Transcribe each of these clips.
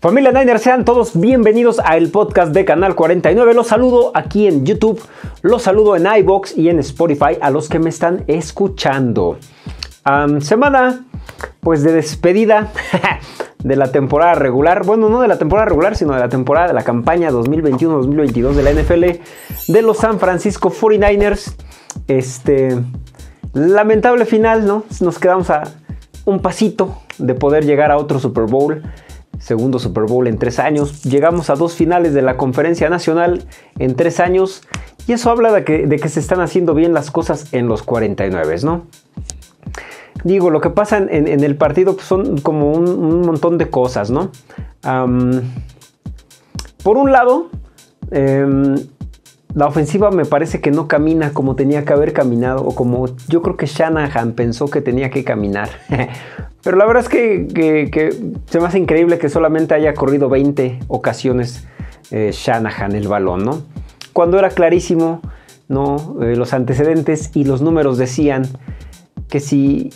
Familia Niner, sean todos bienvenidos a el podcast de Canal 49. Los saludo aquí en YouTube, los saludo en iBox y en Spotify a los que me están escuchando. semana pues de despedida de la temporada regular, bueno, no de la temporada regular, sino de la temporada de la campaña 2021-2022 de la NFL de los San Francisco 49ers. Este lamentable final, ¿no? Nos quedamos a un pasito de poder llegar a otro Super Bowl segundo Super Bowl en tres años. Llegamos a dos finales de la conferencia nacional en tres años. Y eso habla de que, se están haciendo bien las cosas en los 49, ¿no? Digo, lo que pasa en, el partido pues, son como un, montón de cosas, ¿no? por un lado, em, la ofensiva me parece que no camina como tenía que haber caminado o como yo creo que Shanahan pensó que tenía que caminar. Pero la verdad es que, se me hace increíble que solamente haya corrido 20 ocasiones eh, Shanahan el balón, ¿no? Cuando era clarísimo, ¿no? Eh, los antecedentes y los números decían que si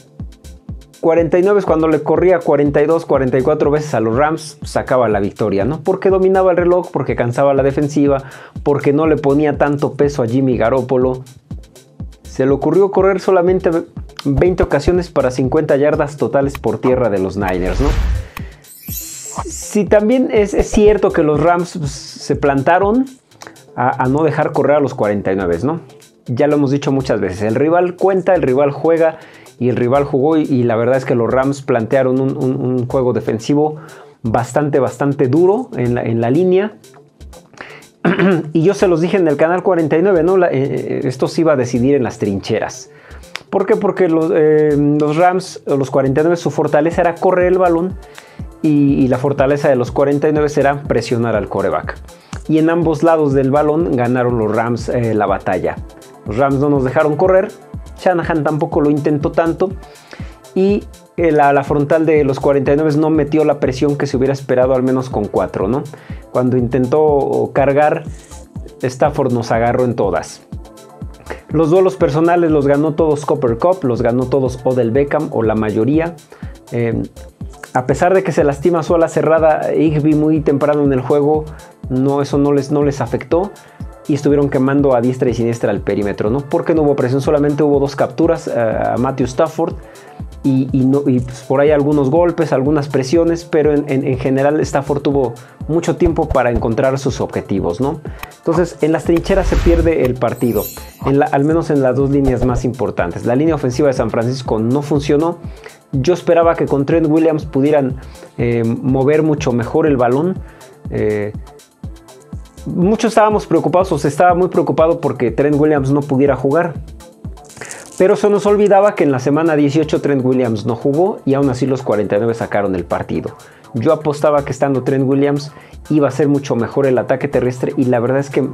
49 es cuando le corría 42, 44 veces a los Rams, sacaba la victoria, ¿no? Porque dominaba el reloj, porque cansaba la defensiva, porque no le ponía tanto peso a Jimmy Garoppolo. Se le ocurrió correr solamente 20 ocasiones para 50 yardas totales por tierra de los Niners, ¿no? Si también es, cierto que los Rams pues, se plantaron a, no dejar correr a los 49, ¿no? Ya lo hemos dicho muchas veces, el rival cuenta, el rival juega y el rival jugó y, la verdad es que los Rams plantearon un, juego defensivo bastante, bastante duro en la, en la línea. y yo se los dije en el canal 49, ¿no? Eh, eh, esto se iba a decidir en las trincheras. ¿Por qué? Porque los, eh, los Rams, los 49, su fortaleza era correr el balón y, la fortaleza de los 49 era presionar al coreback. Y en ambos lados del balón ganaron los Rams eh, la batalla. Los Rams no nos dejaron correr, Shanahan tampoco lo intentó tanto y eh, la, frontal de los 49 no metió la presión que se hubiera esperado al menos con 4, ¿no? Cuando intentó cargar, Stafford nos agarró en todas. Los duelos personales los ganó todos Copper Cup, los ganó todos Odell Beckham o la mayoría. Em, a pesar de que se lastima su ala cerrada Igby muy temprano en el juego, no, eso no les, no les afectó y estuvieron quemando a diestra y siniestra al perímetro, ¿no? Porque no hubo presión, solamente hubo dos capturas eh, a Matthew Stafford y, pues, por ahí algunos golpes, algunas presiones, pero en, general Stafford tuvo mucho tiempo para encontrar sus objetivos, ¿no? Entonces, en las trincheras se pierde el partido, al menos en las dos líneas más importantes. La línea ofensiva de San Francisco no funcionó. Yo esperaba que con Trent Williams pudieran eh, mover mucho mejor el balón. Eh, muchos estábamos preocupados, o se estaba muy preocupado porque Trent Williams no pudiera jugar. Pero se nos olvidaba que en la semana 18 Trent Williams no jugó y aún así los 49 sacaron el partido. Yo apostaba que estando Trent Williams iba a ser mucho mejor el ataque terrestre y la verdad es que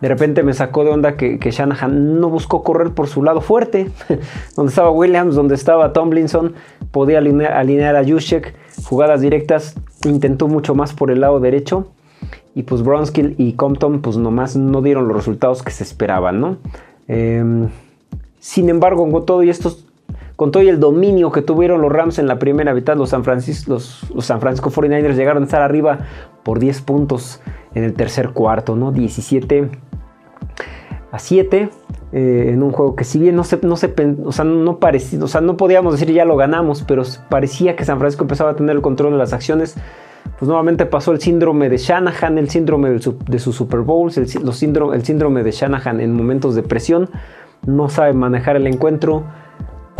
de repente me sacó de onda que, Shanahan no buscó correr por su lado fuerte. donde estaba Williams, donde estaba Tomlinson, podía alinear, a Juszczyk, jugadas directas, intentó mucho más por el lado derecho. Y pues Bronskill y Compton pues nomás no dieron los resultados que se esperaban, ¿no? Em, sin embargo, con todo y con todo y el dominio que tuvieron los Rams en la primera mitad, los San Francisco, los, San Francisco 49ers llegaron a estar arriba por 10 puntos en el tercer cuarto, ¿no? 17 a 7 eh, en un juego que si bien no se, no se no parecía, o sea, no podíamos decir ya lo ganamos, pero parecía que San Francisco empezaba a tener el control de las acciones. Pues nuevamente pasó el síndrome de Shanahan, el síndrome de, sus Super Bowls, el, síndrome, el síndrome de Shanahan en momentos de presión no sabe manejar el encuentro,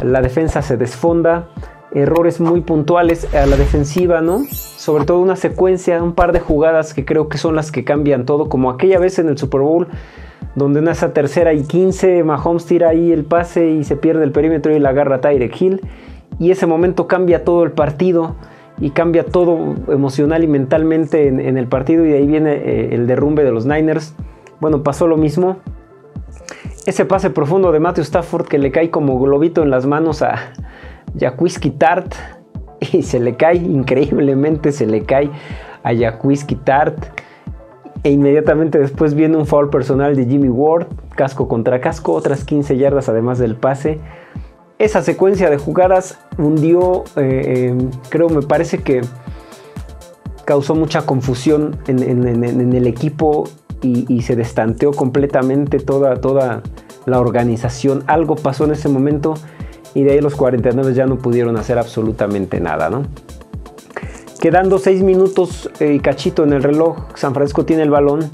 la defensa se desfonda, errores muy puntuales a la defensiva, ¿no? Sobre todo una secuencia, un par de jugadas que creo que son las que cambian todo, como aquella vez en el Super Bowl, donde en esa tercera y 15 Mahomes tira ahí el pase y se pierde el perímetro y la agarra Tyreek Hill, y ese momento cambia todo el partido y cambia todo emocional y mentalmente en, el partido y de ahí viene eh, el derrumbe de los Niners. Bueno, pasó lo mismo, ese pase profundo de Matthew Stafford que le cae como globito en las manos a Jaquiski Tart y se le cae increíblemente, se le cae a Jaquiski Tart e inmediatamente después viene un foul personal de Jimmy Ward, casco contra casco, otras 15 yardas además del pase. Esa secuencia de jugadas hundió, eh, creo, me parece que causó mucha confusión en, el equipo y, se destanteó completamente toda, toda la organización. Algo pasó en ese momento y de ahí los 49 ya no pudieron hacer absolutamente nada, ¿no? Quedando 6 minutos y cachito en el reloj, San Francisco tiene el balón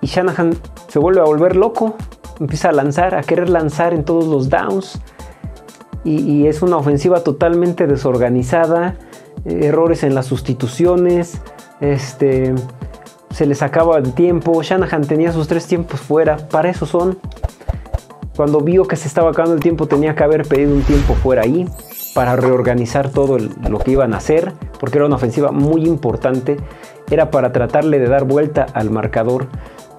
y Shanahan se vuelve a volver loco, empieza a lanzar, a querer lanzar en todos los downs y, es una ofensiva totalmente desorganizada, errores en las sustituciones, este, se les acaba el tiempo, Shanahan tenía sus tres tiempos fuera, para eso son. Cuando vio que se estaba acabando el tiempo tenía que haber pedido un tiempo fuera ahí para reorganizar todo lo que iban a hacer, porque era una ofensiva muy importante, era para tratarle de dar vuelta al marcador.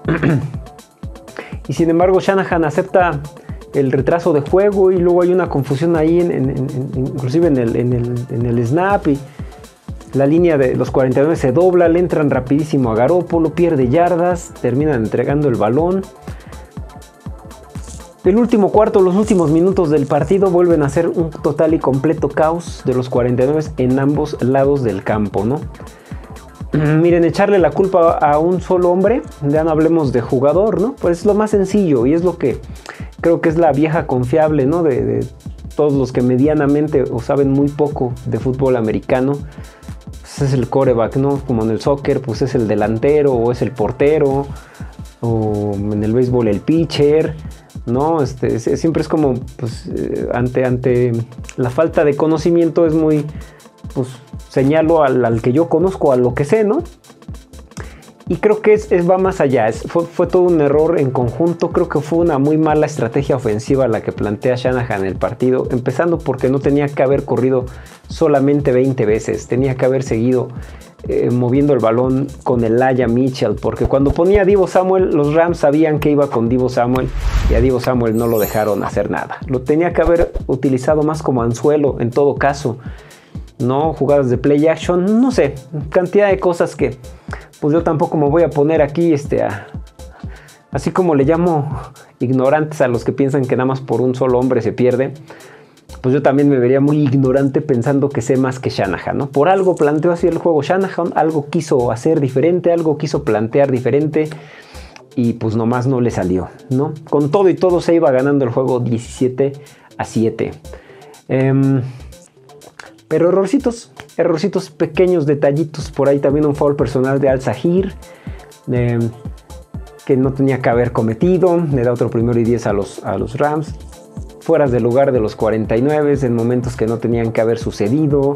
y sin embargo Shanahan acepta el retraso de juego y luego hay una confusión ahí, inclusive en el, en el, snap y la línea de los 49 se dobla, le entran rapidísimo a Garópolo, pierde yardas, terminan entregando el balón. El último cuarto, los últimos minutos del partido vuelven a ser un total y completo caos de los 49 en ambos lados del campo, ¿no? Miren, echarle la culpa a un solo hombre, ya no hablemos de jugador, ¿no? Pues es lo más sencillo y es lo que creo que es la vieja confiable, ¿no? De, todos los que medianamente o saben muy poco de fútbol americano. Pues es el coreback, ¿no? Como en el soccer, pues es el delantero o es el portero. O en el béisbol el pitcher. ¿no? Este, siempre es como, pues, eh, ante, ante la falta de conocimiento es muy, pues, señalo al, al, que yo conozco, a lo que sé, ¿no? Y creo que es, va más allá, fue, todo un error en conjunto, creo que fue una muy mala estrategia ofensiva la que plantea Shanahan en el partido, empezando porque no tenía que haber corrido solamente 20 veces, tenía que haber seguido eh, moviendo el balón con el Aya Mitchell, porque cuando ponía a Divo Samuel, los Rams sabían que iba con Divo Samuel y a Divo Samuel no lo dejaron hacer nada. Lo tenía que haber utilizado más como anzuelo en todo caso, no jugadas de play action, no sé, cantidad de cosas que pues yo tampoco me voy a poner aquí, este, así como le llamo ignorantes a los que piensan que nada más por un solo hombre se pierde, pues yo también me vería muy ignorante pensando que sé más que Shanahan, ¿no? Por algo planteó así el juego Shanahan, algo quiso hacer diferente, algo quiso plantear diferente y pues nomás no le salió, ¿no? Con todo y todo se iba ganando el juego 17 a 7. Em, pero errorcitos, errorcitos pequeños, detallitos. Por ahí también un foul personal de Al-Zahir. que no tenía que haber cometido. Le da otro primero y 10 a los, a los Rams. Fueras del lugar de los 49 en momentos que no tenían que haber sucedido.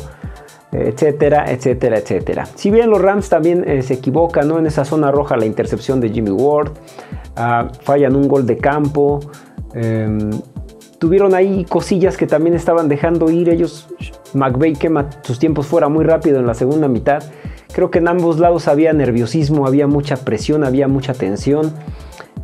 Etcétera, etcétera, etcétera. Si bien los Rams también eh, se equivocan, ¿no? En esa zona roja la intercepción de Jimmy Ward. Ah, fallan un gol de campo. Em, tuvieron ahí cosillas que también estaban dejando ir ellos. McVeigh quema sus tiempos fuera muy rápido en la segunda mitad. Creo que en ambos lados había nerviosismo, había mucha presión, había mucha tensión,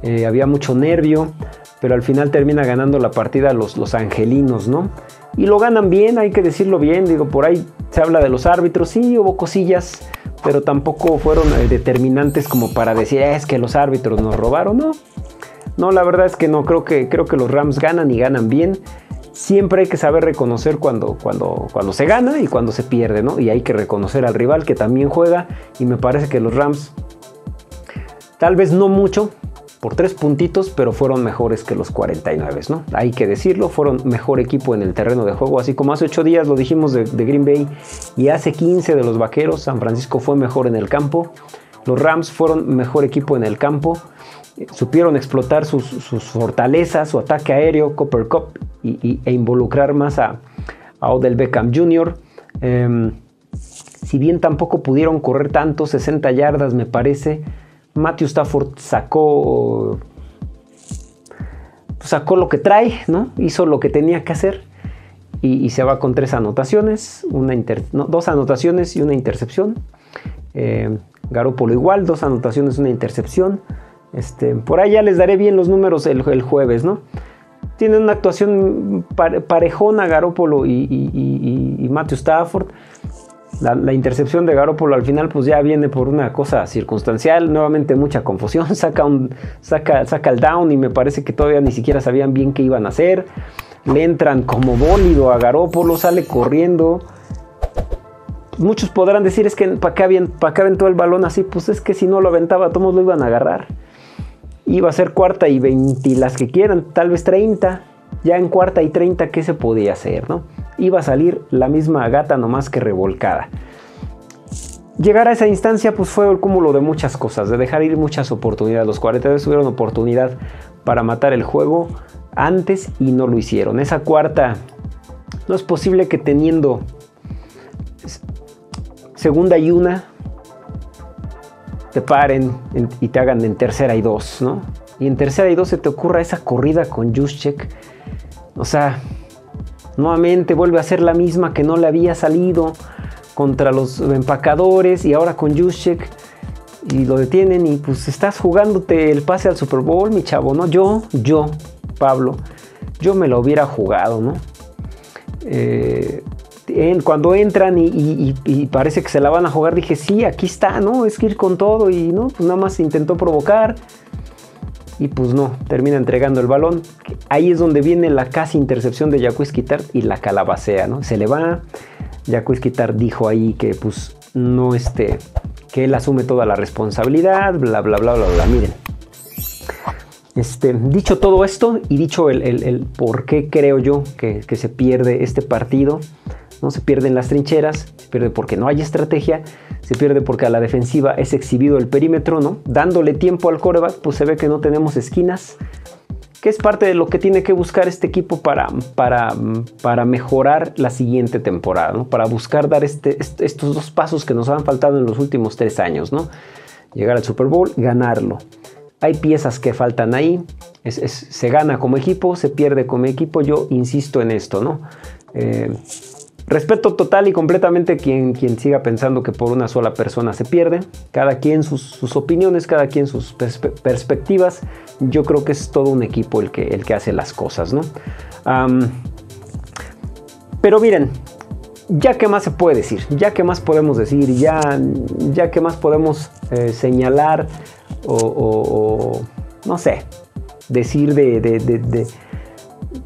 eh, había mucho nervio, pero al final termina ganando la partida los, los angelinos, ¿no? Y lo ganan bien, hay que decirlo bien, digo, por ahí se habla de los árbitros, sí, hubo cosillas, pero tampoco fueron eh, determinantes como para decir, ah, es que los árbitros nos robaron, ¿no? No, la verdad es que no, creo que, creo que los Rams ganan y ganan bien. Siempre hay que saber reconocer cuando, cuando, cuando se gana y cuando se pierde, ¿no? Y hay que reconocer al rival que también juega y me parece que los Rams, tal vez no mucho, por tres puntitos, pero fueron mejores que los 49, ¿no? Hay que decirlo, fueron mejor equipo en el terreno de juego, así como hace ocho días lo dijimos de, de, Green Bay y hace 15 de los Vaqueros, San Francisco fue mejor en el campo, los Rams fueron mejor equipo en el campo supieron explotar sus, fortalezas, su ataque aéreo, Copper Cup, y, e involucrar más a, Odell Beckham Jr. Em, si bien tampoco pudieron correr tanto, 60 yardas me parece, Matthew Stafford sacó, sacó lo que trae, ¿no? hizo lo que tenía que hacer y, se va con tres anotaciones, una dos anotaciones y una intercepción. Eh, Garópolo igual, dos anotaciones, una intercepción. Este, por ahí ya les daré bien los números el, jueves, ¿no? Tienen una actuación parejona Garópolo y, Matthew Stafford. La, intercepción de Garópolo al final pues ya viene por una cosa circunstancial, nuevamente mucha confusión, saca, un, saca, saca el down y me parece que todavía ni siquiera sabían bien qué iban a hacer. Le entran como bólido a Garópolo, sale corriendo muchos podrán decir es que para qué, aventó el balón así, pues es que si no lo aventaba, todos lo iban a agarrar. Iba a ser cuarta y 20, las que quieran, tal vez 30. Ya en cuarta y 30, ¿qué se podía hacer? No? Iba a salir la misma gata nomás que revolcada. Llegar a esa instancia pues fue el cúmulo de muchas cosas, de dejar ir muchas oportunidades. Los 42 tuvieron oportunidad para matar el juego antes y no lo hicieron. Esa cuarta, no es posible que teniendo segunda y una, te paren y te hagan en tercera y dos, ¿no? Y en tercera y dos se te ocurra esa corrida con Juszczyk. O sea, nuevamente vuelve a ser la misma que no le había salido contra los empacadores y ahora con Juszczyk y lo detienen y pues estás jugándote el pase al Super Bowl, mi chavo, ¿no? Yo, yo, Pablo, yo me lo hubiera jugado, ¿no? Eh, cuando entran y, parece que se la van a jugar, dije, sí, aquí está, ¿no? Es que ir con todo y no, pues nada más intentó provocar y pues no, termina entregando el balón. Ahí es donde viene la casi intercepción de Jacques Quitar y la calabacea, ¿no? Se le va, Jacques Quitar dijo ahí que pues no este, que él asume toda la responsabilidad, bla, bla, bla, bla, bla. Miren, este, dicho todo esto y dicho el, por qué creo yo que se pierde este partido, no se pierde en las trincheras, se pierde porque no hay estrategia, se pierde porque a la defensiva es exhibido el perímetro, ¿no? Dándole tiempo al coreback, pues se ve que no tenemos esquinas, que es parte de lo que tiene que buscar este equipo para, para, para mejorar la siguiente temporada, ¿no? Para buscar dar este, estos dos pasos que nos han faltado en los últimos tres años, ¿no? Llegar al Super Bowl, ganarlo. Hay piezas que faltan ahí, se gana como equipo, se pierde como equipo, yo insisto en esto, ¿no? Eh, Respeto total y completamente quien, quien siga pensando que por una sola persona se pierde. Cada quien sus, opiniones, cada quien sus perspectivas. Yo creo que es todo un equipo el que, el que hace las cosas, ¿no? pero miren, ya qué más se puede decir, ya qué más podemos decir, ya, ya qué más podemos eh, señalar o, no sé, decir de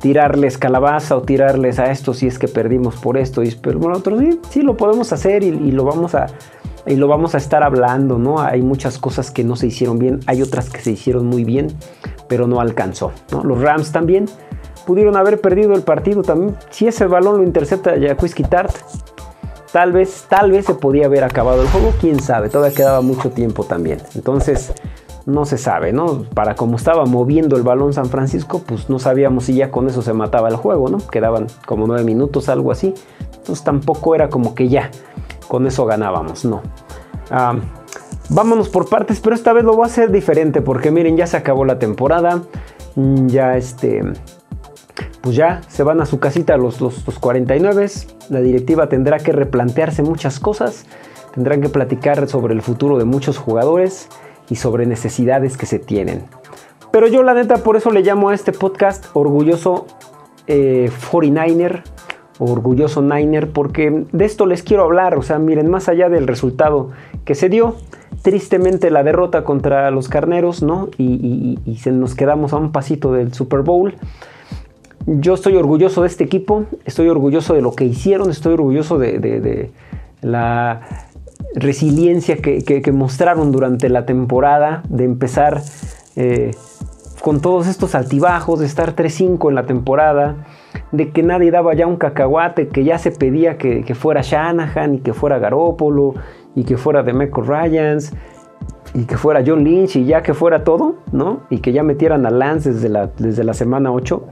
tirarles calabaza o tirarles a esto si es que perdimos por esto. Y, pero bueno, otros sí, sí lo podemos hacer y, lo vamos a, y lo vamos a estar hablando, ¿no? Hay muchas cosas que no se hicieron bien, hay otras que se hicieron muy bien, pero no alcanzó, ¿no? Los Rams también pudieron haber perdido el partido también. Si ese balón lo intercepta Jacques Tart, tal vez, tal vez se podía haber acabado el juego, quién sabe, todavía quedaba mucho tiempo también. Entonces, no se sabe, ¿no? Para como estaba moviendo el balón San Francisco, pues no sabíamos si ya con eso se mataba el juego, ¿no? Quedaban como nueve minutos, algo así. Entonces tampoco era como que ya con eso ganábamos, no. vámonos por partes, pero esta vez lo voy a hacer diferente porque miren, ya se acabó la temporada, ya este, pues ya se van a su casita los, los, los 49, la directiva tendrá que replantearse muchas cosas, tendrán que platicar sobre el futuro de muchos jugadores y sobre necesidades que se tienen. Pero yo la neta por eso le llamo a este podcast Orgulloso 49er eh, Orgulloso Niner porque de esto les quiero hablar. O sea, miren, más allá del resultado que se dio, tristemente la derrota contra los carneros, ¿no? Y, se nos quedamos a un pasito del Super Bowl. Yo estoy orgulloso de este equipo, estoy orgulloso de lo que hicieron, estoy orgulloso de la resiliencia que, mostraron durante la temporada, de empezar eh, con todos estos altibajos, de estar 3-5 en la temporada, de que nadie daba ya un cacahuate, que ya se pedía que, fuera Shanahan y que fuera Garópolo y que fuera Demeco Ryans y que fuera John Lynch y ya que fuera todo, ¿no? Y que ya metieran a Lance desde la, desde la semana 8.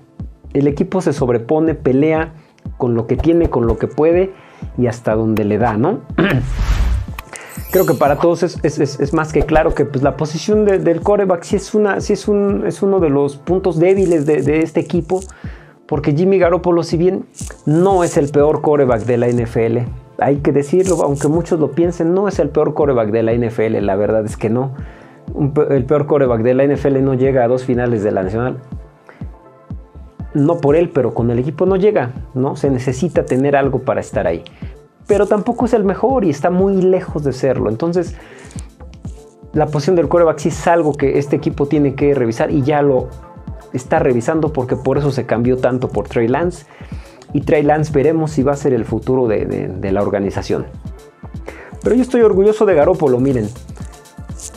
El equipo se sobrepone, pelea con lo que tiene, con lo que puede y hasta donde le da, ¿no? creo que para todos es, más que claro que pues, la posición del coreback sí, es, una, sí es, un, es uno de los puntos débiles de, este equipo, porque Jimmy Garoppolo, si bien no es el peor coreback de la NFL, hay que decirlo, aunque muchos lo piensen, no es el peor coreback de la NFL, la verdad es que no. el peor coreback de la NFL no llega a dos finales de la Nacional. No por él, pero con el equipo no llega, ¿no? Se necesita tener algo para estar ahí pero tampoco es el mejor y está muy lejos de serlo. Entonces, la posición del coreback sí es algo que este equipo tiene que revisar y ya lo está revisando porque por eso se cambió tanto por Trey Lance y Trey Lance veremos si va a ser el futuro de, la organización. Pero yo estoy orgulloso de Garópolo, miren.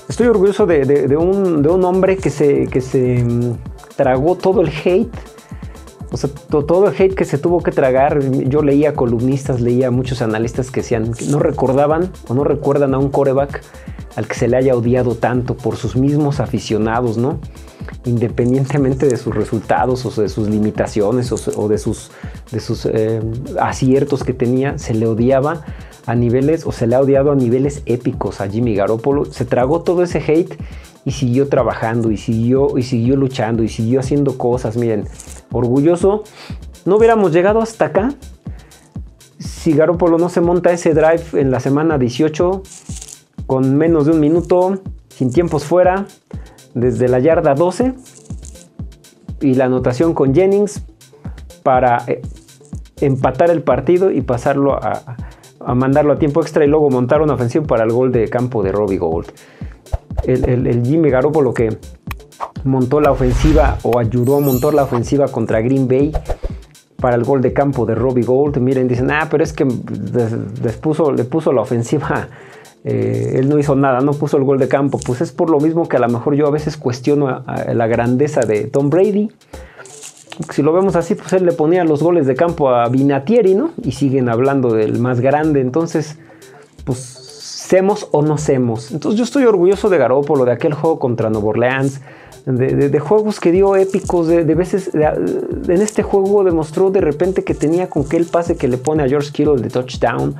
Estoy orgulloso de, un, hombre que se, que se mm, tragó todo el hate o sea, todo el hate que se tuvo que tragar, yo leía columnistas, leía muchos analistas que decían que no recordaban o no recuerdan a un coreback al que se le haya odiado tanto por sus mismos aficionados, ¿no? Independientemente de sus resultados o de sus limitaciones o, de sus, de sus eh, aciertos que tenía, se le odiaba a niveles o se le ha odiado a niveles épicos a Jimmy Garoppolo. Se tragó todo ese hate y siguió trabajando y siguió y siguió luchando y siguió haciendo cosas. Miren, orgulloso. No hubiéramos llegado hasta acá si Garoppolo no se monta ese drive en la semana 18 con menos de un minuto, sin tiempos fuera, desde la yarda 12 y la anotación con Jennings para eh, empatar el partido y pasarlo a, mandarlo a tiempo extra y luego montar una ofensiva para el gol de campo de Robbie Gold. El, Jimmy Garoppolo que montó la ofensiva o ayudó a montar la ofensiva contra Green Bay para el gol de campo de Robbie Gold. Miren, dicen, ah, pero es que le puso la ofensiva. Eh, él no hizo nada, no puso el gol de campo. Pues es por lo mismo que a lo mejor yo a veces cuestiono la grandeza de Tom Brady. Si lo vemos así, pues él le ponía los goles de campo a Vinatieri, ¿no? Y siguen hablando del más grande. Entonces, pues semos o no semos. Entonces yo estoy orgulloso de Garoppolo, de aquel juego contra Nueva Orleans de, juegos que dio épicos, de, veces en este juego demostró de repente que tenía con qué pase que le pone a George Kittle de touchdown.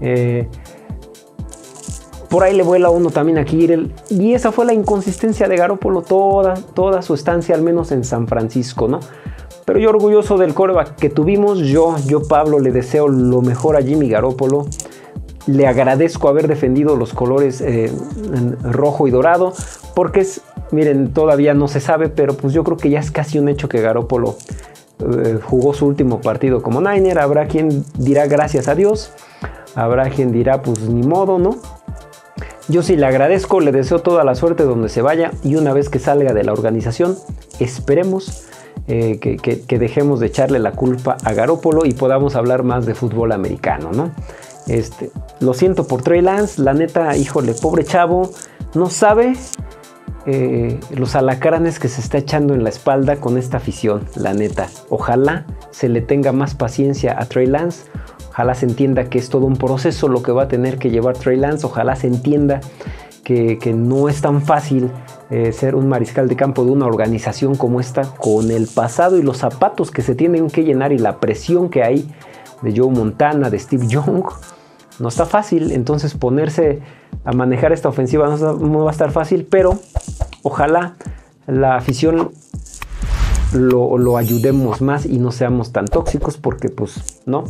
Eh, por ahí le vuela uno también a Kittle. Y esa fue la inconsistencia de Garoppolo toda, toda su estancia, al menos en San Francisco, ¿no? Pero yo orgulloso del coreback que tuvimos, yo, yo Pablo, le deseo lo mejor a Jimmy Garoppolo. Le agradezco haber defendido los colores eh, rojo y dorado, porque es Miren, todavía no se sabe, pero pues yo creo que ya es casi un hecho que Garópolo eh, jugó su último partido como Niner. Habrá quien dirá gracias a Dios, habrá quien dirá pues ni modo, ¿no? Yo sí le agradezco, le deseo toda la suerte donde se vaya y una vez que salga de la organización, esperemos eh, que, dejemos de echarle la culpa a Garópolo y podamos hablar más de fútbol americano, ¿no? Este, lo siento por Trey Lance, la neta, híjole, pobre chavo, no sabe eh, los alacranes que se está echando en la espalda con esta afición, la neta. Ojalá se le tenga más paciencia a Trey Lance. Ojalá se entienda que es todo un proceso lo que va a tener que llevar Trey Lance. Ojalá se entienda que, no es tan fácil eh, ser un mariscal de campo de una organización como esta, con el pasado y los zapatos que se tienen que llenar y la presión que hay de Joe Montana, de Steve Young. No está fácil, entonces ponerse a manejar esta ofensiva no, va a estar fácil, pero ojalá la afición lo, ayudemos más y no seamos tan tóxicos porque pues no.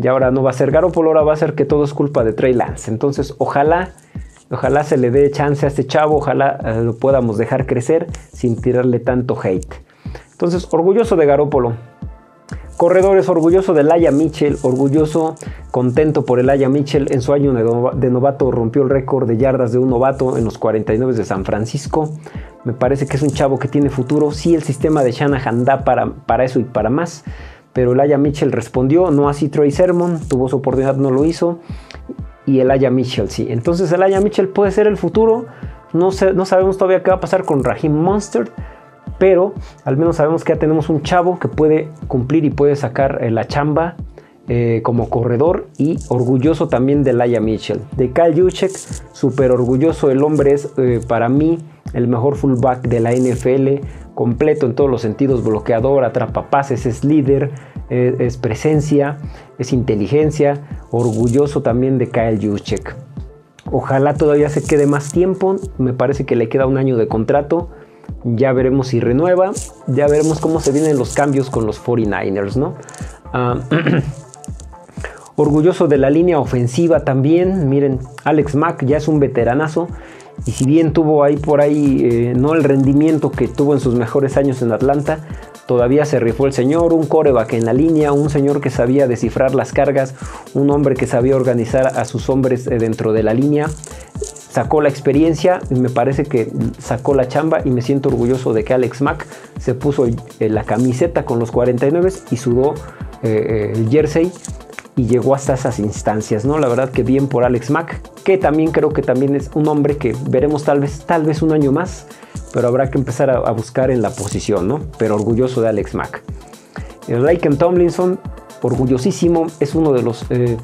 Y ahora no va a ser Garoppolo, ahora va a ser que todo es culpa de Trey Lance. Entonces ojalá, ojalá se le dé chance a este chavo, ojalá eh, lo podamos dejar crecer sin tirarle tanto hate. Entonces orgulloso de Garoppolo. Corredores, orgulloso de Laia Mitchell, orgulloso, contento por el Laia Mitchell. En su año de novato rompió el récord de yardas de un novato en los 49 de San Francisco. Me parece que es un chavo que tiene futuro. Sí, el sistema de Shanahan da para, para eso y para más. Pero el Aya Mitchell respondió, no así Troy Sermon, tuvo su oportunidad, no lo hizo. Y el Aya Mitchell sí. Entonces el Aya Mitchell puede ser el futuro. No, no sabemos todavía qué va a pasar con Raheem Monster pero al menos sabemos que ya tenemos un chavo que puede cumplir y puede sacar eh, la chamba eh, como corredor y orgulloso también de Laia Mitchell. De Kyle Juszczyk, súper orgulloso, el hombre es eh, para mí el mejor fullback de la NFL, completo en todos los sentidos, bloqueador, atrapa pases, es líder, es presencia, es inteligencia, orgulloso también de Kyle Juszczyk. Ojalá todavía se quede más tiempo, me parece que le queda un año de contrato ya veremos si renueva. Ya veremos cómo se vienen los cambios con los 49ers, ¿no? Ah, orgulloso de la línea ofensiva también. Miren, Alex Mack ya es un veteranazo. Y si bien tuvo ahí por ahí eh, no el rendimiento que tuvo en sus mejores años en Atlanta, todavía se rifó el señor, un coreback en la línea, un señor que sabía descifrar las cargas, un hombre que sabía organizar a sus hombres eh, dentro de la línea sacó la experiencia, me parece que sacó la chamba y me siento orgulloso de que Alex Mack se puso eh, la camiseta con los 49 y sudó eh, el jersey y llegó hasta esas instancias, ¿no? La verdad que bien por Alex Mack, que también creo que también es un hombre que veremos tal vez, tal vez un año más, pero habrá que empezar a, buscar en la posición, ¿no? Pero orgulloso de Alex Mack. Laken Tomlinson, orgullosísimo, es uno de los eh,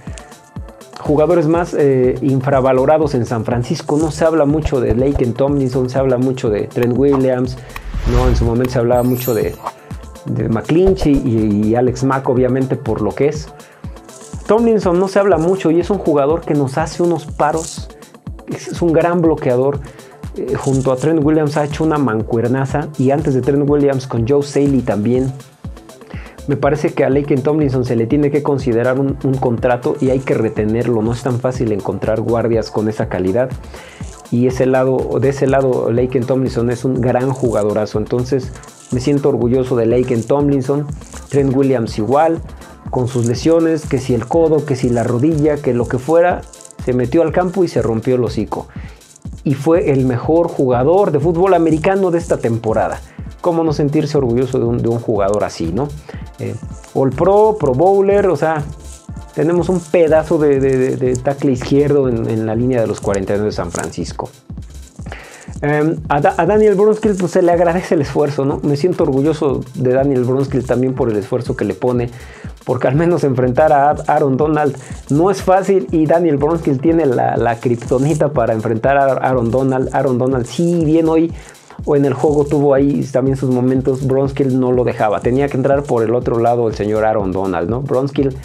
jugadores más eh, infravalorados en San Francisco. No se habla mucho de Laken Tomlinson, se habla mucho de Trent Williams, ¿no? En su momento se hablaba mucho de, de McClinchy y, y Alex Mack, obviamente, por lo que es. Tomlinson no se habla mucho y es un jugador que nos hace unos paros. Es un gran bloqueador. Eh, junto a Trent Williams ha hecho una mancuernaza y antes de Trent Williams con Joe Saley también. Me parece que a Laken Tomlinson se le tiene que considerar un, contrato y hay que retenerlo. No es tan fácil encontrar guardias con esa calidad. Y ese lado, de ese lado, Laken Tomlinson es un gran jugadorazo. Entonces me siento orgulloso de Laken Tomlinson. Trent Williams igual con sus lesiones, que si el codo, que si la rodilla, que lo que fuera, se metió al campo y se rompió el hocico. Y fue el mejor jugador de fútbol americano de esta temporada. ¿Cómo no sentirse orgulloso de un, jugador así, no? Eh, All Pro, Pro Bowler, o sea, tenemos un pedazo de, tackle izquierdo en, la línea de los 49 de San Francisco. Em, a, Daniel Brunskill pues se le agradece el esfuerzo, ¿no? Me siento orgulloso de Daniel Brunskill también por el esfuerzo que le pone porque al menos enfrentar a Aaron Donald no es fácil y Daniel Bronskill tiene la, la kriptonita para enfrentar a Aaron Donald. Aaron Donald, sí, bien hoy o en el juego tuvo ahí también sus momentos, Bronskill no lo dejaba, tenía que entrar por el otro lado el señor Aaron Donald, ¿no? Bronskill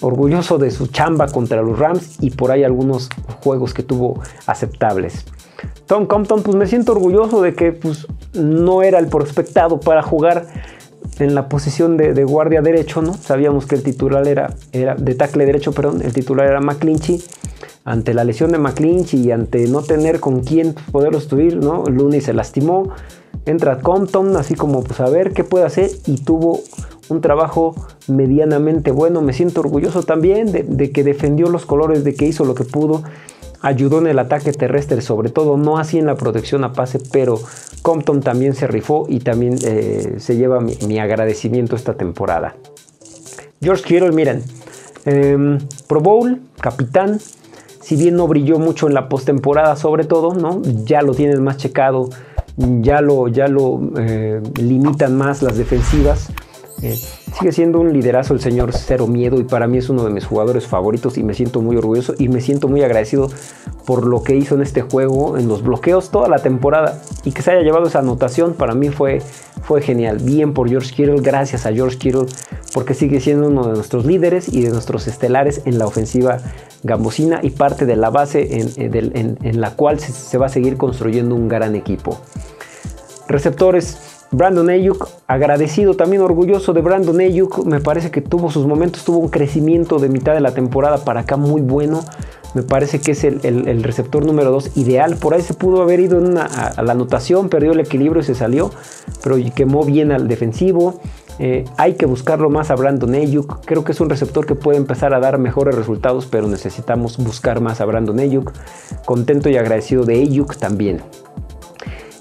orgulloso de su chamba contra los Rams y por ahí algunos juegos que tuvo aceptables. Tom Compton, pues me siento orgulloso de que pues, no era el prospectado para jugar en la posición de, guardia derecho, ¿no? Sabíamos que el titular era, era de tackle derecho, perdón, el titular era McClinchy. Ante la lesión de McClinchy y ante no tener con quién poderlo subir, ¿no? Looney se lastimó. Entra Compton, así como pues a ver qué puede hacer y tuvo un trabajo medianamente bueno. Me siento orgulloso también de que defendió los colores, de que hizo lo que pudo ayudó en el ataque terrestre, sobre todo, no así en la protección a pase, pero Compton también se rifó y también eh, se lleva mi, agradecimiento esta temporada. George Kittle, miren, em, Pro Bowl, capitán, si bien no brilló mucho en la postemporada, sobre todo, ¿no? Ya lo tienen más checado, ya lo, ya lo eh, limitan más las defensivas. Eh, sigue siendo un liderazo el señor Cero Miedo y para mí es uno de mis jugadores favoritos y me siento muy orgulloso y me siento muy agradecido por lo que hizo en este juego, en los bloqueos toda la temporada y que se haya llevado esa anotación para mí fue, fue genial. Bien por George Kittle, gracias a George Kittle porque sigue siendo uno de nuestros líderes y de nuestros estelares en la ofensiva gambosina y parte de la base en, la cual se va a seguir construyendo un gran equipo. Receptores, Brandon Ayuk, agradecido, también orgulloso de Brandon Ayuk, me parece que tuvo sus momentos, tuvo un crecimiento de mitad de la temporada para acá muy bueno, me parece que es el, receptor número 2 ideal, por ahí se pudo haber ido a, la anotación, perdió el equilibrio y se salió, pero quemó bien al defensivo, eh, hay que buscarlo más a Brandon Ayuk, creo que es un receptor que puede empezar a dar mejores resultados, pero necesitamos buscar más a Brandon Ayuk, contento y agradecido de Ayuk también.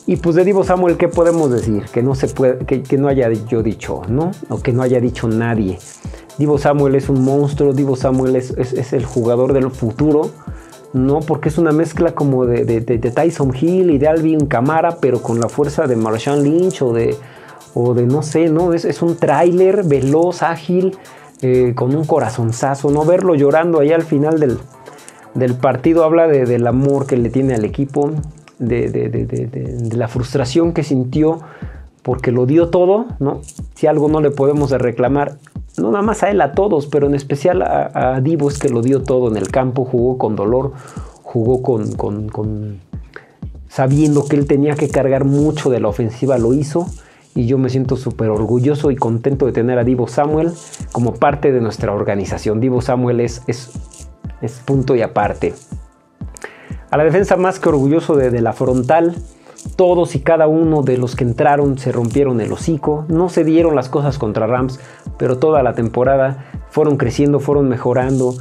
Y pues de Divo Samuel, ¿qué podemos decir? Que no se puede, que, no haya yo dicho, ¿no? O que no haya dicho nadie. Divo Samuel es un monstruo, Divo Samuel es, el jugador del futuro, ¿no? Porque es una mezcla como de, Tyson Hill y de Alvin Camara, pero con la fuerza de Marshawn Lynch o de, o de no sé, ¿no? Es, un tráiler veloz, ágil, eh, con un corazonzazo, ¿no? Verlo llorando ahí al final del, del partido habla del amor que le tiene al equipo, de, la frustración que sintió porque lo dio todo, ¿no? Si algo no le podemos reclamar, no nada más a él, a todos, pero en especial a, Divo es que lo dio todo en el campo, jugó con dolor, jugó con, con, sabiendo que él tenía que cargar mucho de la ofensiva, lo hizo. Y yo me siento súper orgulloso y contento de tener a Divo Samuel como parte de nuestra organización. Divo Samuel es, es punto y aparte. A la defensa más que orgulloso de, la frontal, todos y cada uno de los que entraron se rompieron el hocico, no se dieron las cosas contra Rams, pero toda la temporada fueron creciendo, fueron mejorando.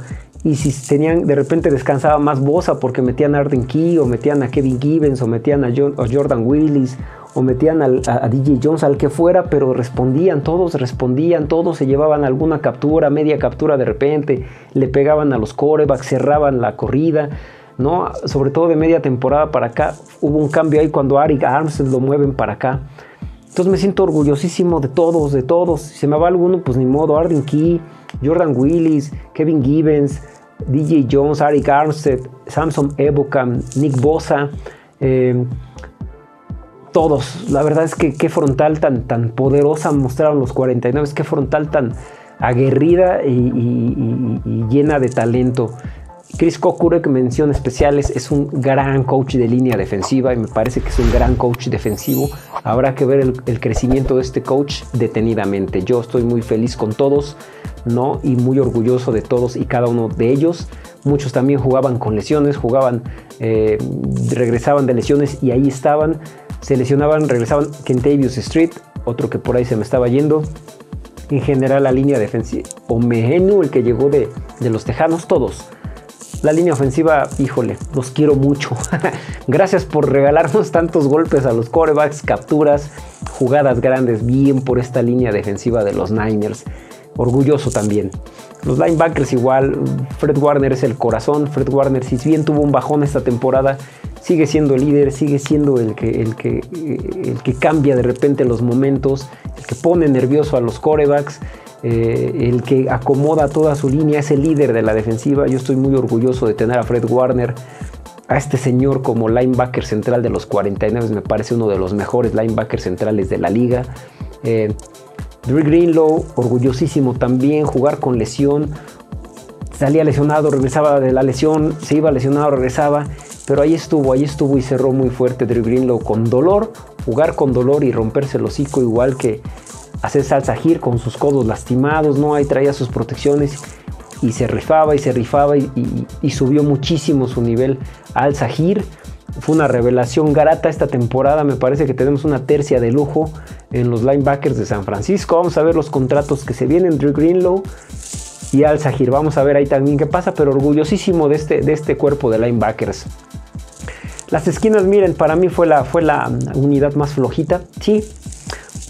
Y si tenían, de repente descansaba más Bosa porque metían a Arden Key o metían a Kevin Gibbons o metían a, Jordan Willis o metían a, DJ Jones al que fuera, pero respondían, todos respondían, todos se llevaban alguna captura, media captura de repente, le pegaban a los corebacks, cerraban la corrida. ¿No? Sobre todo de media temporada para acá, hubo un cambio ahí cuando Arik Armstead lo mueven para acá. Entonces me siento orgullosísimo de todos, de todos. Si se me va alguno, pues ni modo. Arden Key, Jordan Willis, Kevin Gibbons, DJ Jones, Arik Armstead, Samson Ebokam, Nick Bosa. Eh, todos. La verdad es que qué frontal tan, tan poderosa mostraron los 49, qué frontal tan aguerrida y, llena de talento. Chris que menciona especiales, es un gran coach de línea defensiva y me parece que es un gran coach defensivo. Habrá que ver el, crecimiento de este coach detenidamente. Yo estoy muy feliz con todos, ¿no? Y muy orgulloso de todos y cada uno de ellos. Muchos también jugaban con lesiones, jugaban, eh, regresaban de lesiones y ahí estaban se lesionaban, regresaban Kentavious Street, otro que por ahí se me estaba yendo. En general la línea defensiva, Omehenu, el que llegó de, de los Tejanos, todos. La línea ofensiva, híjole, los quiero mucho. Gracias por regalarnos tantos golpes a los corebacks, capturas, jugadas grandes, bien por esta línea defensiva de los Niners. Orgulloso también. Los linebackers igual, Fred Warner es el corazón. Fred Warner, si bien tuvo un bajón esta temporada, sigue siendo el líder, sigue siendo el que, el que, el que cambia de repente los momentos, el que pone nervioso a los corebacks, eh, el que acomoda toda su línea, es el líder de la defensiva. Yo estoy muy orgulloso de tener a Fred Warner, a este señor como linebacker central de los 49, me parece uno de los mejores linebackers centrales de la liga. Eh, Drew Greenlow, orgullosísimo también, jugar con lesión. Salía lesionado, regresaba de la lesión, se iba lesionado, regresaba pero ahí estuvo, ahí estuvo y cerró muy fuerte Drew Greenlow con dolor, jugar con dolor y romperse el hocico igual que hacer salsa gir con sus codos lastimados, ¿no? Ahí traía sus protecciones y se rifaba y se rifaba y, subió muchísimo su nivel al Sahir. Fue una revelación grata esta temporada. Me parece que tenemos una tercia de lujo en los linebackers de San Francisco. Vamos a ver los contratos que se vienen. Drew Greenlow y Al Sahir. Vamos a ver ahí también qué pasa, pero orgullosísimo de este, de este cuerpo de linebackers. Las esquinas, miren, para mí fue la, fue la unidad más flojita, sí,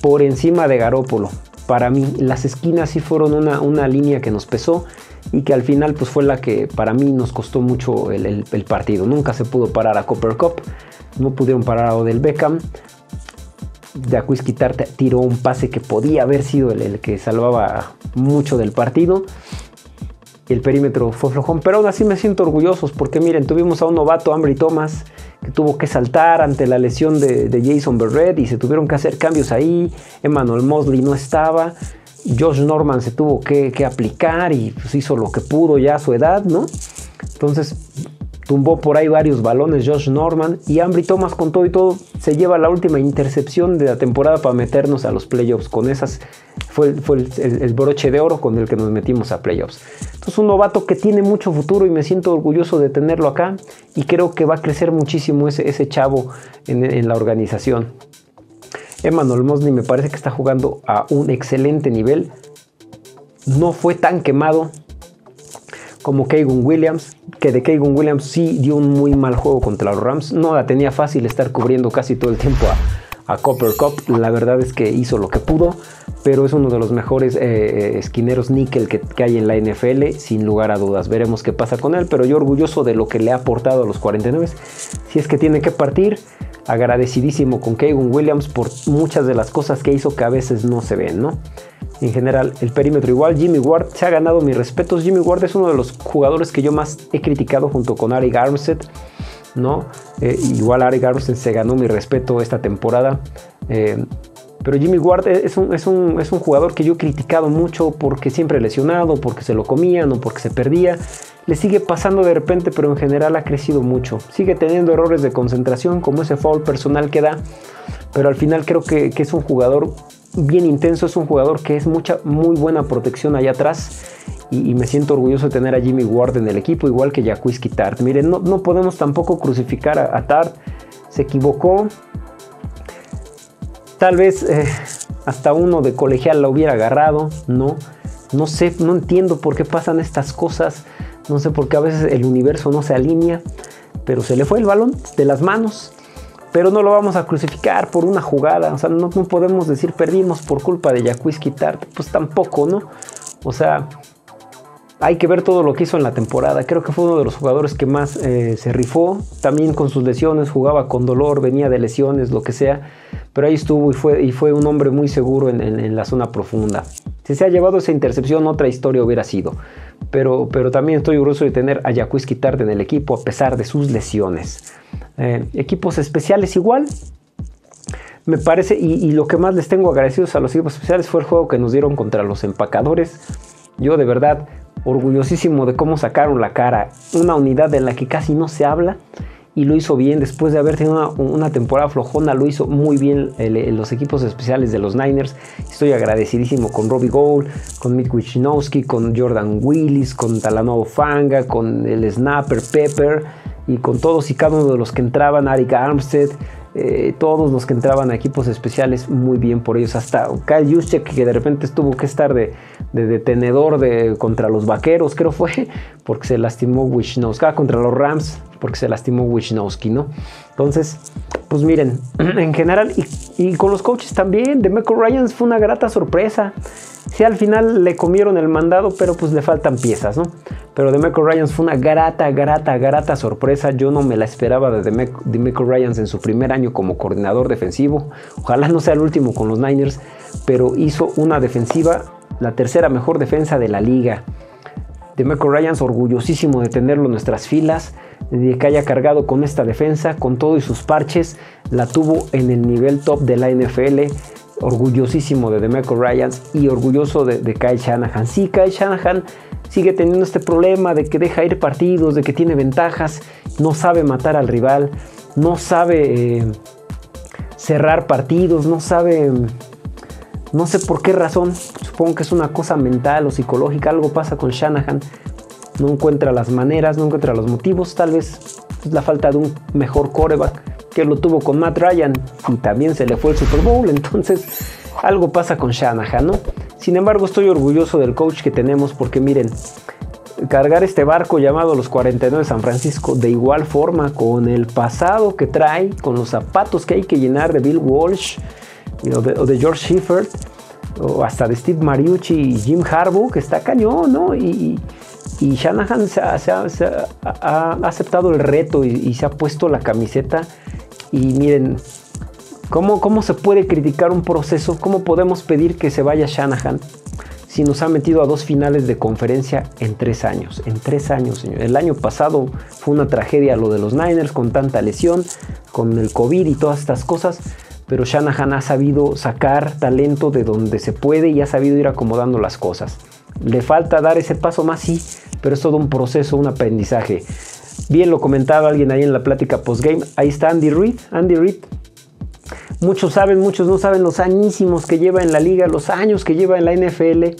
por encima de Garópolo. Para mí, las esquinas sí fueron una, una línea que nos pesó y que al final pues fue la que para mí nos costó mucho el, partido. Nunca se pudo parar a Copper Cup, no pudieron parar a Odell Beckham. Jacques Quitarte tiró un pase que podía haber sido el, que salvaba mucho del partido. El perímetro fue flojón, pero aún así me siento orgullosos porque miren, tuvimos a un novato, Ambry Thomas, que tuvo que saltar ante la lesión de, Jason Berrett y se tuvieron que hacer cambios ahí. Emmanuel Mosley no estaba. Josh Norman se tuvo que, que aplicar y pues hizo lo que pudo ya a su edad, ¿no? Entonces tumbó por ahí varios balones Josh Norman y Ambry Thomas con todo y todo se lleva la última intercepción de la temporada para meternos a los playoffs. Con esas fue, fue el, broche de oro con el que nos metimos a playoffs. Entonces un novato que tiene mucho futuro y me siento orgulloso de tenerlo acá y creo que va a crecer muchísimo ese, ese chavo en, en la organización. Emmanuel Mosley me parece que está jugando a un excelente nivel. No fue tan quemado como Keegan Williams, que de Keegan Williams sí dio un muy mal juego contra los Rams. No la tenía fácil estar cubriendo casi todo el tiempo a, Copper Cup. La verdad es que hizo lo que pudo, pero es uno de los mejores eh, eh, esquineros níquel que, hay en la NFL, sin lugar a dudas. Veremos qué pasa con él, pero yo orgulloso de lo que le ha aportado a los 49. Si es que tiene que partir, agradecidísimo con Keegan Williams por muchas de las cosas que hizo que a veces no se ven, ¿no? en general el perímetro igual. Jimmy Ward se ha ganado mis respetos. Jimmy Ward es uno de los jugadores que yo más he criticado junto con Ari Armstead. ¿No? Eh, igual Ari Armstead se ganó mi respeto esta temporada. Eh, pero Jimmy Ward es un, es, un, es un, jugador que yo he criticado mucho porque siempre lesionado, porque se lo comían o porque se perdía. Le sigue pasando de repente, pero en general ha crecido mucho. Sigue teniendo errores de concentración, como ese foul personal que da. Pero al final creo que, que es un jugador bien intenso, es un jugador que es mucha, muy buena protección allá atrás y, me siento orgulloso de tener a Jimmy Ward en el equipo, igual que Jacuzzi Tart. Miren, no, no, podemos tampoco crucificar a, Tart, se equivocó, tal vez eh, hasta uno de colegial la hubiera agarrado, ¿no? No sé, no entiendo por qué pasan estas cosas, no sé por qué a veces el universo no se alinea, pero se le fue el balón de las manos pero no lo vamos a crucificar por una jugada. O sea, no, podemos decir perdimos por culpa de Jacquis Quitar. Pues tampoco, ¿no? O sea, hay que ver todo lo que hizo en la temporada. Creo que fue uno de los jugadores que más eh, se rifó. También con sus lesiones, jugaba con dolor, venía de lesiones, lo que sea. Pero ahí estuvo y fue, y fue un hombre muy seguro en, la zona profunda. Si se ha llevado esa intercepción, otra historia hubiera sido. Pero, pero también estoy orgulloso de tener a Jacquis Quitar en el equipo a pesar de sus lesiones. Eh, equipos especiales igual. Me parece, y, lo que más les tengo agradecidos a los equipos especiales fue el juego que nos dieron contra los empacadores. Yo de verdad orgullosísimo de cómo sacaron la cara. Una unidad de la que casi no se habla y lo hizo bien. Después de haber tenido una, temporada flojona, lo hizo muy bien los equipos especiales de los Niners. Estoy agradecidísimo con Robbie Gould, con Mick Wichinowski, con Jordan Willis, con Talanoa Fanga, con el Snapper Pepper y con todos y cada uno de los que entraban, Arik Armstead, eh, todos los que entraban a equipos especiales, muy bien por ellos. Hasta Kyle Juszczyk, que de repente estuvo que estar de, detenedor de, contra los vaqueros, creo fue, porque se lastimó Wisnowski, ah, contra los Rams, porque se lastimó Wisnowski, ¿no? Entonces, pues miren, en general, y, con los coaches también, de Michael Ryan fue una grata sorpresa. Sí, al final le comieron el mandado, pero pues le faltan piezas, ¿no? Pero de Michael Ryans fue una grata, grata, grata sorpresa. Yo no me la esperaba de Michael Ryans en su primer año como coordinador defensivo. Ojalá no sea el último con los Niners, pero hizo una defensiva, la tercera mejor defensa de la liga. De Michael Ryans orgullosísimo de tenerlo en nuestras filas, de que haya cargado con esta defensa, con todo y sus parches, la tuvo en el nivel top de la NFL orgullosísimo de Demeco Ryans y orgulloso de, Kyle Shanahan. Sí, Kyle Shanahan sigue teniendo este problema de que deja ir partidos, de que tiene ventajas, no sabe matar al rival, no sabe eh, cerrar partidos, no sabe, no sé por qué razón, supongo que es una cosa mental o psicológica, algo pasa con Shanahan, no encuentra las maneras, no encuentra los motivos, tal vez es la falta de un mejor coreback que lo tuvo con Matt Ryan y también se le fue el Super Bowl, entonces algo pasa con Shanahan, ¿no? Sin embargo, estoy orgulloso del coach que tenemos porque miren, cargar este barco llamado los 49 de San Francisco de igual forma con el pasado que trae, con los zapatos que hay que llenar de Bill Walsh o, de, George Shepard o hasta de Steve Mariucci y Jim Harbaugh, que está cañón, ¿no? Y, Shanahan se ha, aceptado el reto y, y se ha puesto la camiseta y miren, ¿cómo, ¿cómo se puede criticar un proceso? ¿Cómo podemos pedir que se vaya Shanahan si nos ha metido a dos finales de conferencia en tres años? En tres años, señor. El año pasado fue una tragedia lo de los Niners con tanta lesión, con el COVID y todas estas cosas. Pero Shanahan ha sabido sacar talento de donde se puede y ha sabido ir acomodando las cosas. Le falta dar ese paso más, sí, pero es todo un proceso, un aprendizaje. Bien lo comentaba alguien ahí en la plática postgame. Ahí está Andy Reid. Andy Reid. Muchos saben, muchos no saben los añísimos que lleva en la liga, los años que lleva en la NFL,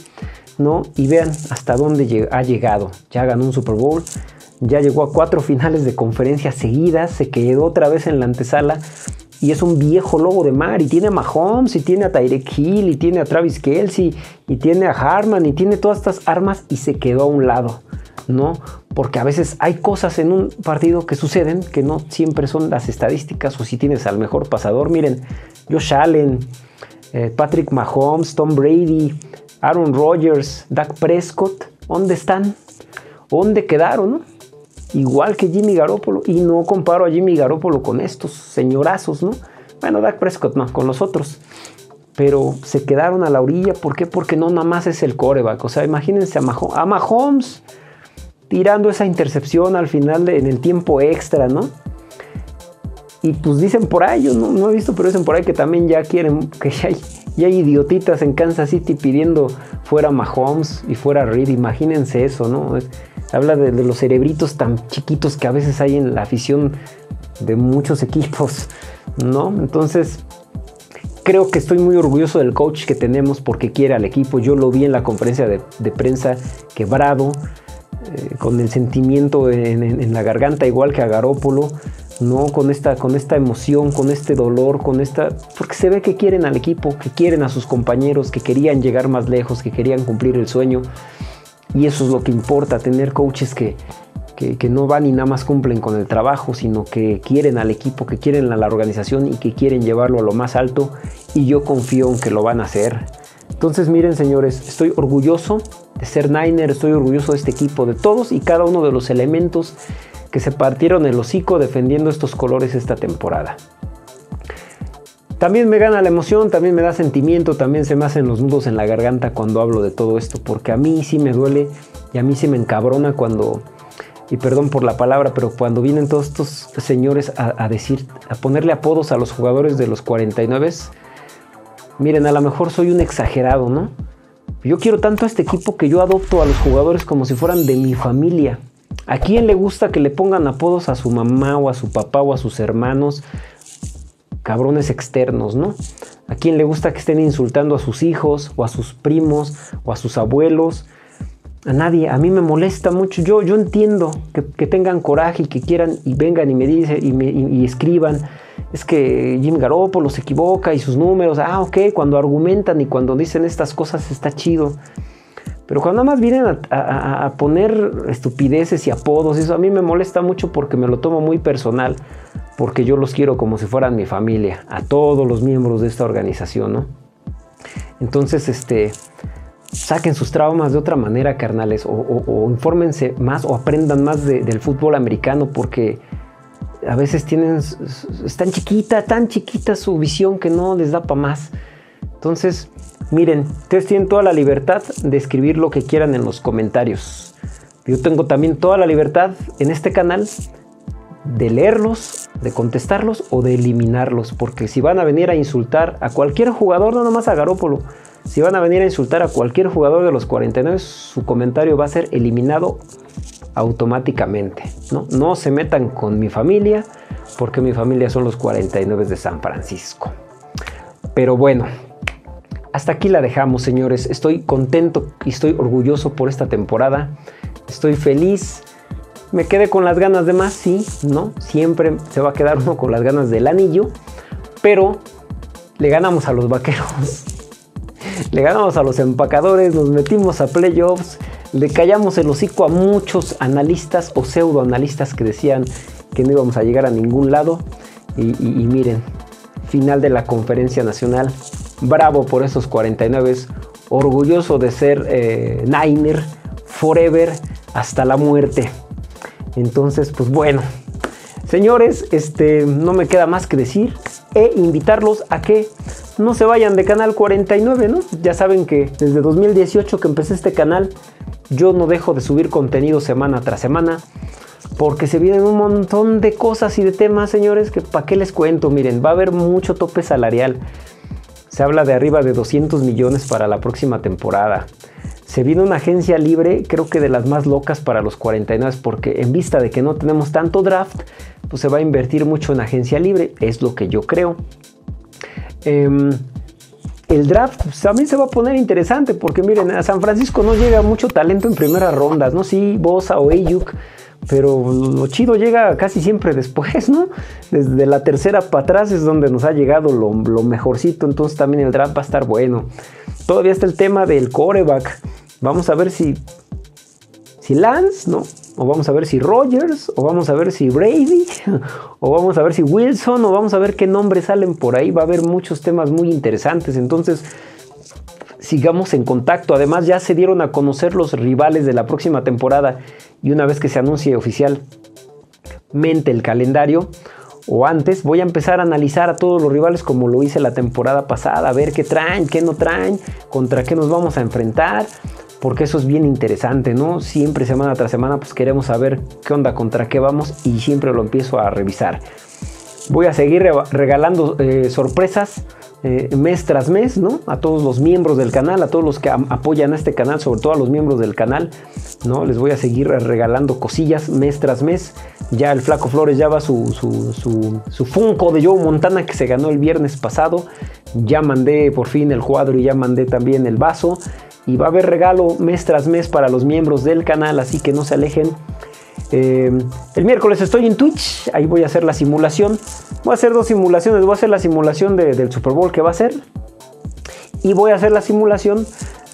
¿no? Y vean hasta dónde ha llegado. Ya ganó un Super Bowl, ya llegó a cuatro finales de conferencia seguidas, se quedó otra vez en la antesala y es un viejo lobo de mar y tiene a Mahomes y tiene a Tyreek Hill y tiene a Travis Kelsey y tiene a Harman y tiene todas estas armas y se quedó a un lado. ¿no? Porque a veces hay cosas en un partido que suceden que no siempre son las estadísticas o si tienes al mejor pasador. Miren, Josh Allen, eh, Patrick Mahomes, Tom Brady, Aaron Rodgers, Dak Prescott, ¿dónde están? ¿Dónde quedaron? Igual que Jimmy Garoppolo. Y no comparo a Jimmy Garoppolo con estos señorazos, ¿no? Bueno, Dak Prescott no, con los otros pero se quedaron a la orilla. ¿Por qué? Porque no nada más es el coreback. O sea, imagínense a, Mahomes tirando esa intercepción al final en el tiempo extra, ¿no? Y pues dicen por ahí, yo no, he visto, pero dicen por ahí que también ya quieren, que ya ya hay idiotitas en Kansas City pidiendo fuera Mahomes y fuera Reed. Imagínense eso, ¿no? habla de, los cerebritos tan chiquitos que a veces hay en la afición de muchos equipos, ¿no? Entonces, creo que estoy muy orgulloso del coach que tenemos porque quiere al equipo. Yo lo vi en la conferencia de, prensa quebrado. Eh, con el sentimiento en, la garganta, igual que a Garópolo, ¿no? Con esta, con esta emoción, con este dolor, con esta. Porque se ve que quieren al equipo, que quieren a sus compañeros, que querían llegar más lejos, que querían cumplir el sueño. Y eso es lo que importa, tener coaches que, que, no van y nada más cumplen con el trabajo, sino que quieren al equipo, que quieren a la organización y que quieren llevarlo a lo más alto y yo confío en que lo van a hacer. Entonces miren señores, estoy orgulloso de ser Niner, estoy orgulloso de este equipo, de todos y cada uno de los elementos que se partieron el hocico defendiendo estos colores esta temporada. También me gana la emoción, también me da sentimiento, también se me hacen los nudos en la garganta cuando hablo de todo esto, porque a mí sí me duele y a mí sí me encabrona cuando y perdón por la palabra, pero cuando vienen todos estos señores a, decir, a ponerle apodos a los jugadores de los 49, miren, a lo mejor soy un exagerado, ¿no? Yo quiero tanto a este equipo que yo adopto a los jugadores como si fueran de mi familia. ¿A quién le gusta que le pongan apodos a su mamá o a su papá o a sus hermanos? Cabrones externos, ¿no? ¿A quién le gusta que estén insultando a sus hijos o a sus primos o a sus abuelos? a nadie. A mí me molesta mucho. Yo, yo entiendo que, tengan coraje y que quieran y vengan y me dicen y, me, escriban. Es que Jim Garoppolo se equivoca y sus números. Ah, ok, cuando argumentan y cuando dicen estas cosas está chido. Pero cuando nada más vienen a, poner estupideces y apodos, eso a mí me molesta mucho porque me lo tomo muy personal. Porque yo los quiero como si fueran mi familia, a todos los miembros de esta organización, ¿no? Entonces, este, saquen sus traumas de otra manera, carnales, o, infórmense más o aprendan más del fútbol americano porque a veces tienen, es tan chiquita, tan chiquita su visión que no les da para más. Entonces, miren, ustedes tienen toda la libertad de escribir lo que quieran en los comentarios. Yo tengo también toda la libertad en este canal de leerlos, de contestarlos o de eliminarlos, porque si van a venir a insultar a cualquier jugador, no nomás a Garópolo, si van a venir a insultar a cualquier jugador de los 49, su comentario va a ser eliminado automáticamente. No, no se metan con mi familia, porque mi familia son los 49 de San Francisco. Pero bueno, hasta aquí la dejamos, señores. Estoy contento y estoy orgulloso por esta temporada. Estoy feliz. Me quedé con las ganas de más, sí, ¿no? Siempre se va a quedar uno con las ganas del anillo. Pero le ganamos a los vaqueros. Le ganamos a los empacadores, nos metimos a playoffs, le callamos el hocico a muchos analistas o pseudoanalistas que decían que no íbamos a llegar a ningún lado. Y, miren, final de la conferencia nacional. Bravo por esos 49, orgulloso de ser eh, Niner, forever, hasta la muerte. Entonces, pues bueno, señores, este, no me queda más que decir e invitarlos a que no se vayan de Canal 49, ¿no? Ya saben que desde 2018 que empecé este canal, yo no dejo de subir contenido semana tras semana, porque se vienen un montón de cosas y de temas, señores, que para qué les cuento, miren, va a haber mucho tope salarial. Se habla de arriba de 200 millones para la próxima temporada. Se viene una agencia libre, creo que de las más locas para los 49, porque en vista de que no tenemos tanto draft, pues se va a invertir mucho en agencia libre, es lo que yo creo. Em, el draft también se va a poner interesante porque miren, a San Francisco no llega mucho talento en primeras rondas, ¿no? Sí, Bosa o Ayuk, pero lo chido llega casi siempre después, ¿no? Desde la tercera para atrás es donde nos ha llegado lo, lo mejorcito, entonces también el draft va a estar bueno. Todavía está el tema del coreback. Vamos a ver si, si Lance, ¿no? O vamos a ver si Rogers, o vamos a ver si Brady, o vamos a ver si Wilson, o vamos a ver qué nombres salen por ahí. Va a haber muchos temas muy interesantes. Entonces, sigamos en contacto. Además, ya se dieron a conocer los rivales de la próxima temporada. Y una vez que se anuncie oficialmente el calendario, o antes, voy a empezar a analizar a todos los rivales como lo hice la temporada pasada, a ver qué traen, qué no traen, contra qué nos vamos a enfrentar porque eso es bien interesante, ¿no? Siempre semana tras semana pues queremos saber qué onda, contra qué vamos y siempre lo empiezo a revisar. Voy a seguir regalando eh, sorpresas eh, mes tras mes, ¿no? A todos los miembros del canal, a todos los que apoyan a este canal, sobre todo a los miembros del canal, ¿no? Les voy a seguir regalando cosillas mes tras mes. Ya el Flaco Flores ya va su, su, su, su Funko de Joe Montana que se ganó el viernes pasado. Ya mandé por fin el cuadro y ya mandé también el vaso y va a haber regalo mes tras mes para los miembros del canal, así que no se alejen. Eh, el miércoles estoy en Twitch, ahí voy a hacer la simulación. Voy a hacer dos simulaciones, voy a hacer la simulación del Super Bowl que va a ser y voy a hacer la simulación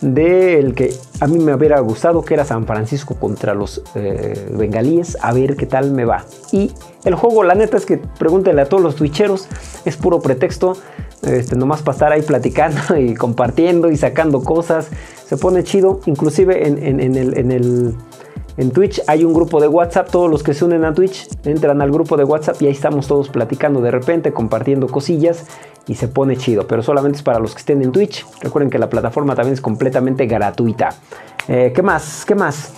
del que a mí me hubiera gustado, que era San Francisco contra los eh, bengalíes, a ver qué tal me va. Y el juego, la neta es que pregúntenle a todos los twitcheros, es puro pretexto, este, nomás para estar ahí platicando y compartiendo y sacando cosas, se pone chido, inclusive en, el, en el en Twitch hay un grupo de WhatsApp, todos los que se unen a Twitch entran al grupo de WhatsApp y ahí estamos todos platicando de repente, compartiendo cosillas y se pone chido, pero solamente es para los que estén en Twitch. Recuerden que la plataforma también es completamente gratuita. Eh, ¿Qué más? ¿Ququé más?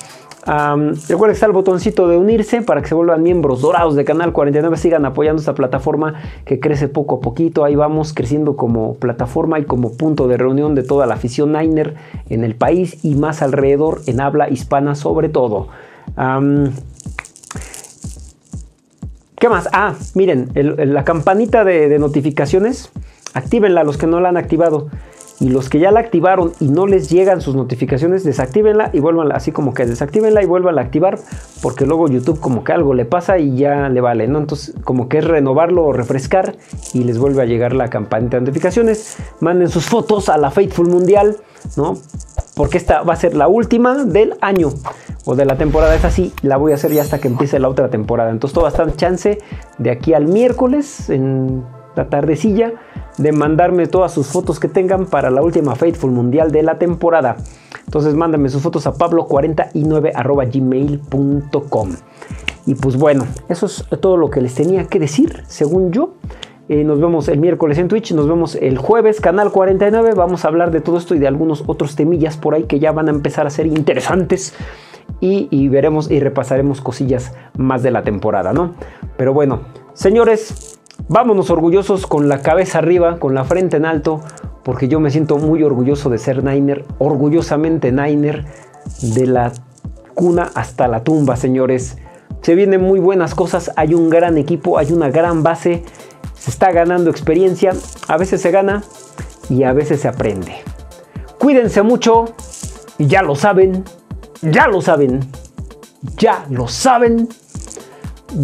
recuerden que está el botoncito de unirse para que se vuelvan miembros dorados de Canal 49. Sigan apoyando esta plataforma que crece poco a poquito. Ahí vamos creciendo como plataforma y como punto de reunión de toda la afición Niner en el país y más alrededor en habla hispana sobre todo. ¿Qué más? Ah, miren, la campanita de, notificaciones, actívenla los que no la han activado. Y los que ya la activaron y no les llegan sus notificaciones, desactívenla y vuelvan así como que desactívenla y vuelvan a activar, porque luego YouTube como que algo le pasa y ya le vale, ¿no? Entonces, como que es renovarlo o refrescar y les vuelve a llegar la campanita de notificaciones. Manden sus fotos a la Faithful Mundial, ¿no? Porque esta va a ser la última del año o de la temporada. Es así, la voy a hacer ya hasta que empiece la otra temporada. Entonces, todo va a estar chance de aquí al miércoles en la tardecilla de mandarme todas sus fotos que tengan para la última Faithful Mundial de la temporada. Entonces mándenme sus fotos a pablo49.gmail.com. Y pues bueno, eso es todo lo que les tenía que decir, según yo. Eh, nos vemos el miércoles en Twitch, nos vemos el jueves, canal 49. Vamos a hablar de todo esto y de algunos otros temillas por ahí que ya van a empezar a ser interesantes. Y, veremos y repasaremos cosillas más de la temporada, ¿no? Pero bueno, señores, Vámonos orgullosos con la cabeza arriba, con la frente en alto, porque yo me siento muy orgulloso de ser Niner, orgullosamente Niner, de la cuna hasta la tumba, señores. Se vienen muy buenas cosas, hay un gran equipo, hay una gran base, se está ganando experiencia, a veces se gana y a veces se aprende. Cuídense mucho, y ya lo saben, ya lo saben, ya lo saben.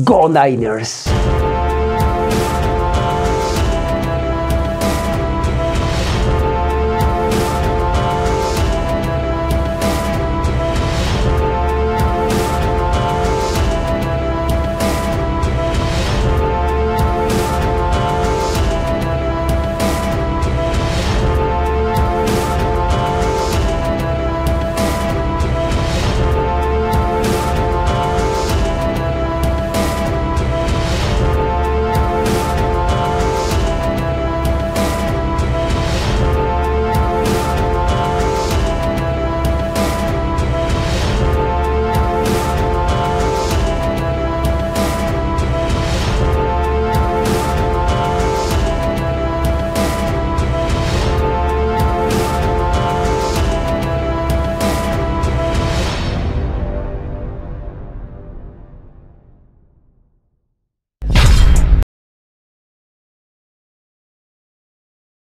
Go Niners.